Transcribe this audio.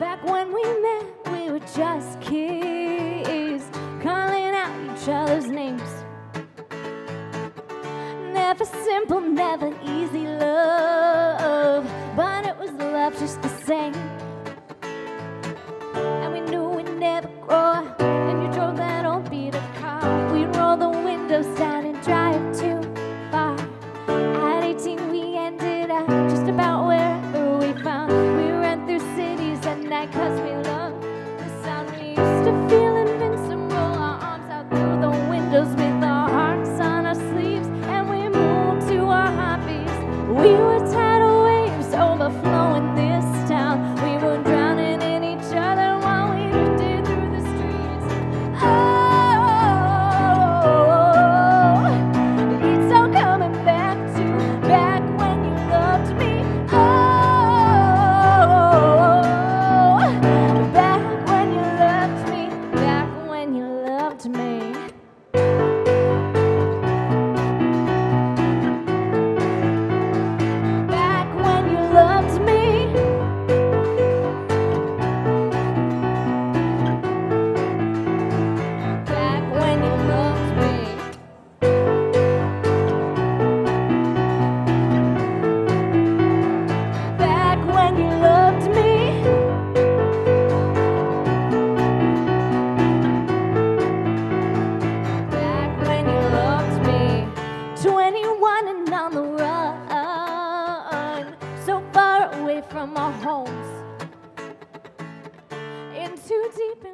Back when we met, we were just kids, calling out each other's names. Never simple, never easy love, but it was love just the same. And we knew we'd never grow and you drove that old beat up car. We'd roll the windows down and drive too far. At 18, we ended up just about We love the sun rays to feel and roll our arms out through the windows with our hearts on our sleeves. And we move to our happy We were tired. me. from our homes into deep